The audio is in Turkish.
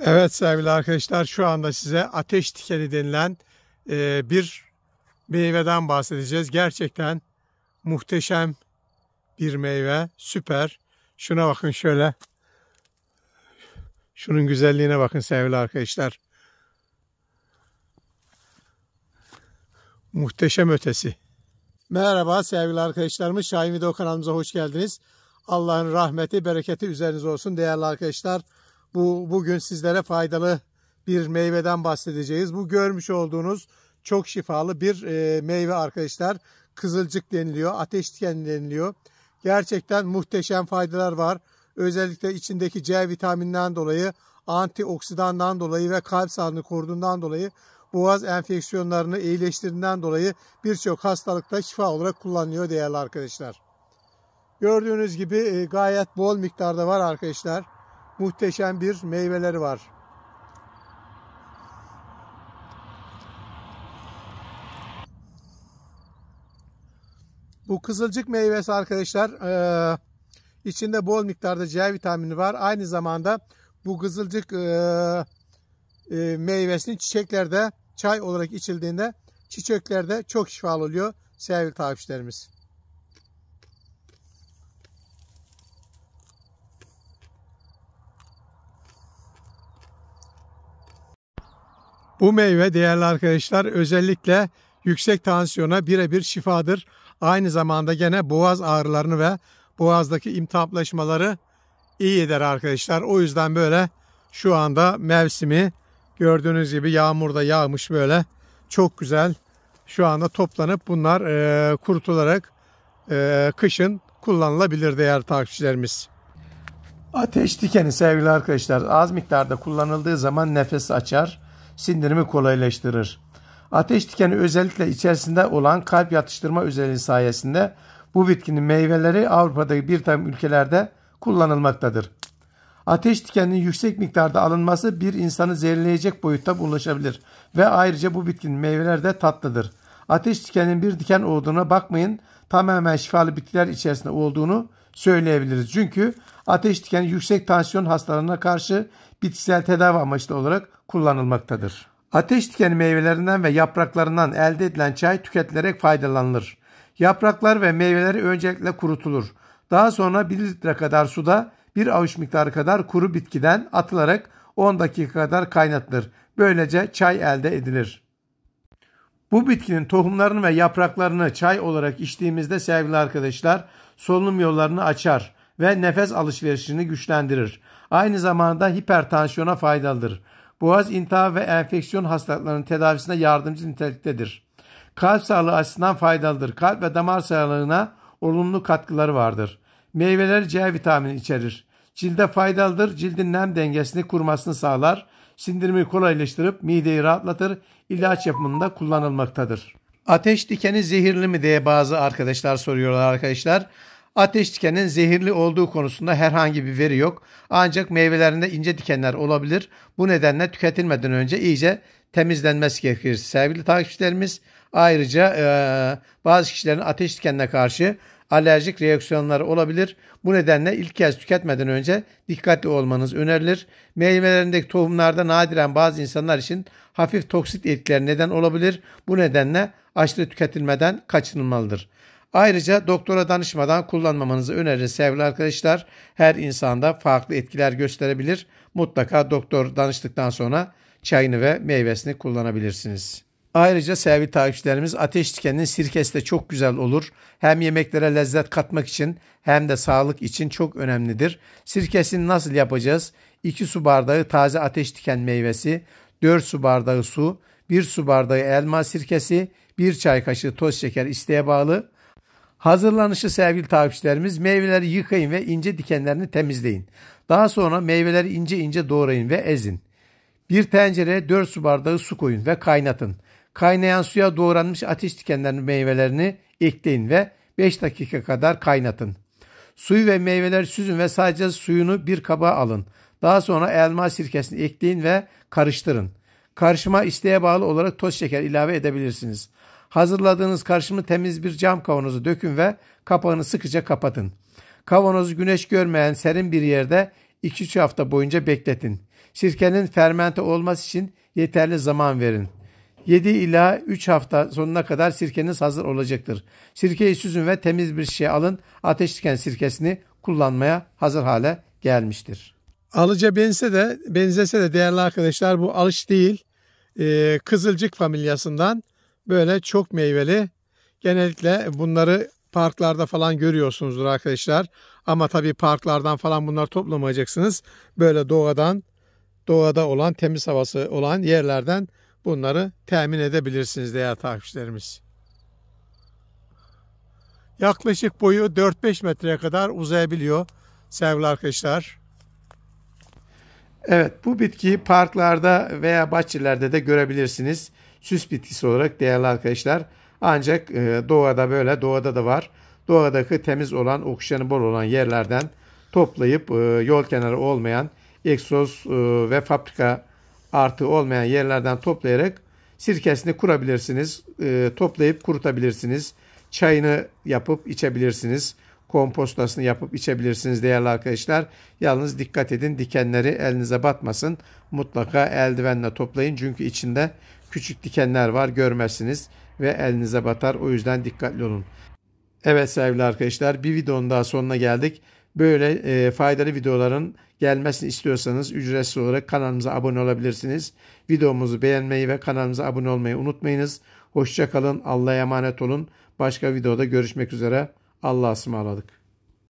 Evet sevgili arkadaşlar şu anda size ateş tikeni denilen e, bir meyveden bahsedeceğiz. Gerçekten muhteşem bir meyve. Süper. Şuna bakın şöyle. Şunun güzelliğine bakın sevgili arkadaşlar. Muhteşem ötesi. Merhaba sevgili arkadaşlarımız. Şahin Video kanalımıza hoş geldiniz. Allah'ın rahmeti, bereketi üzerinize olsun değerli arkadaşlar. Bu bugün sizlere faydalı bir meyveden bahsedeceğiz. Bu görmüş olduğunuz çok şifalı bir e, meyve arkadaşlar. Kızılcık deniliyor, ateş tiken deniliyor. Gerçekten muhteşem faydalar var. Özellikle içindeki C vitamininden dolayı, antioksidandan dolayı ve kalp sağlığını koruduğundan dolayı boğaz enfeksiyonlarını iyileştirdiğinden dolayı birçok hastalıkta şifa olarak kullanılıyor değerli arkadaşlar. Gördüğünüz gibi e, gayet bol miktarda var arkadaşlar muhteşem bir meyveleri var. Bu kızılcık meyvesi arkadaşlar e, içinde bol miktarda C vitamini var. Aynı zamanda bu kızılcık e, e, meyvesinin çiçeklerde çay olarak içildiğinde çiçeklerde çok şifalı oluyor sevgili takipçilerimiz. Bu meyve değerli arkadaşlar özellikle yüksek tansiyona birebir şifadır. Aynı zamanda gene boğaz ağrılarını ve boğazdaki imtihaplaşmaları iyi eder arkadaşlar. O yüzden böyle şu anda mevsimi gördüğünüz gibi yağmur da yağmış böyle çok güzel. Şu anda toplanıp bunlar e, kurutularak e, kışın kullanılabilir değerli takipçilerimiz. Ateş dikeni sevgili arkadaşlar az miktarda kullanıldığı zaman nefes açar sindirimi kolaylaştırır. Ateş dikeni özellikle içerisinde olan kalp yatıştırma özelliği sayesinde bu bitkinin meyveleri Avrupa'daki bir takım ülkelerde kullanılmaktadır. Ateş dikeninin yüksek miktarda alınması bir insanı zehirleyecek boyutta ulaşabilir ve ayrıca bu bitkinin meyveleri de tatlıdır. Ateş dikeninin bir diken olduğuna bakmayın tamamen şifalı bitkiler içerisinde olduğunu söyleyebiliriz. Çünkü ateş dikeni yüksek tansiyon hastalarına karşı bitkisel tedavi amaçlı olarak kullanılmaktadır. Ateş dikeni meyvelerinden ve yapraklarından elde edilen çay tüketilerek faydalanılır. Yapraklar ve meyveleri öncelikle kurutulur. Daha sonra 1 litre kadar suda bir avuç miktarı kadar kuru bitkiden atılarak 10 dakika kadar kaynatılır. Böylece çay elde edilir. Bu bitkinin tohumlarını ve yapraklarını çay olarak içtiğimizde sevgili arkadaşlar solunum yollarını açar ve nefes alışverişini güçlendirir. Aynı zamanda hipertansiyona faydalıdır. Boğaz intiharı ve enfeksiyon hastalıklarının tedavisine yardımcı niteliktedir. Kalp sağlığı açısından faydalıdır. Kalp ve damar sağlığına olumlu katkıları vardır. Meyveler C vitamini içerir. Cilde faydalıdır. Cildin nem dengesini kurmasını sağlar. Sindirimi kolaylaştırıp mideyi rahatlatır. İlaç yapımında kullanılmaktadır. Ateş dikeni zehirli mi diye bazı arkadaşlar soruyorlar arkadaşlar. Ateş dikenin zehirli olduğu konusunda herhangi bir veri yok. Ancak meyvelerinde ince dikenler olabilir. Bu nedenle tüketilmeden önce iyice temizlenmesi gerekir. Sevgili takipçilerimiz ayrıca e, bazı kişilerin ateş dikenine karşı alerjik reaksiyonları olabilir. Bu nedenle ilk kez tüketmeden önce dikkatli olmanız önerilir. Meyvelerindeki tohumlarda nadiren bazı insanlar için hafif toksit etkiler neden olabilir. Bu nedenle aşırı tüketilmeden kaçınılmalıdır. Ayrıca doktora danışmadan kullanmamanızı öneririz sevgili arkadaşlar. Her insanda farklı etkiler gösterebilir. Mutlaka doktor danıştıktan sonra çayını ve meyvesini kullanabilirsiniz. Ayrıca sevgili takipçilerimiz ateş dikeninin sirkesi de çok güzel olur. Hem yemeklere lezzet katmak için hem de sağlık için çok önemlidir. Sirkesini nasıl yapacağız? 2 su bardağı taze ateş diken meyvesi, 4 su bardağı su, 1 su bardağı elma sirkesi, 1 çay kaşığı toz şeker isteğe bağlı, Hazırlanışı sevgili takipçilerimiz meyveleri yıkayın ve ince dikenlerini temizleyin. Daha sonra meyveleri ince ince doğrayın ve ezin. Bir tencereye 4 su bardağı su koyun ve kaynatın. Kaynayan suya doğranmış ateş dikenlerinin meyvelerini ekleyin ve 5 dakika kadar kaynatın. Suyu ve meyveleri süzün ve sadece suyunu bir kaba alın. Daha sonra elma sirkesini ekleyin ve karıştırın. Karışıma isteğe bağlı olarak toz şeker ilave edebilirsiniz. Hazırladığınız karışımı temiz bir cam kavanozu dökün ve kapağını sıkıca kapatın. Kavanozu güneş görmeyen serin bir yerde 2-3 hafta boyunca bekletin. Sirkenin fermente olması için yeterli zaman verin. 7 ila 3 hafta sonuna kadar sirkeniz hazır olacaktır. Sirkeyi süzün ve temiz bir şişe alın. Ateşliken sirkesini kullanmaya hazır hale gelmiştir. Alıca bense de benzese de değerli arkadaşlar bu alış değil. Ee, kızılcık familyasından böyle çok meyveli. Genellikle bunları parklarda falan görüyorsunuzdur arkadaşlar. Ama tabii parklardan falan bunları toplamayacaksınız. Böyle doğadan, doğada olan temiz havası olan yerlerden bunları temin edebilirsiniz değerli takipçilerimiz. Yaklaşık boyu 4-5 metreye kadar uzayabiliyor sevgili arkadaşlar. Evet bu bitkiyi parklarda veya bahçelerde de görebilirsiniz. Süs bitkisi olarak değerli arkadaşlar. Ancak e, doğada böyle doğada da var. Doğadaki temiz olan oksijeni bol olan yerlerden toplayıp e, yol kenarı olmayan egzoz e, ve fabrika artığı olmayan yerlerden toplayarak sirkesini kurabilirsiniz. Toplayıp kurutabilirsiniz. Çayını yapıp içebilirsiniz kompostasını yapıp içebilirsiniz değerli arkadaşlar. Yalnız dikkat edin dikenleri elinize batmasın. Mutlaka eldivenle toplayın çünkü içinde küçük dikenler var görmezsiniz ve elinize batar. O yüzden dikkatli olun. Evet sevgili arkadaşlar bir videonun daha sonuna geldik. Böyle e, faydalı videoların gelmesini istiyorsanız ücretsiz olarak kanalımıza abone olabilirsiniz. Videomuzu beğenmeyi ve kanalımıza abone olmayı unutmayınız. Hoşçakalın. Allah'a emanet olun. Başka videoda görüşmek üzere. Allah'a ısmarladık.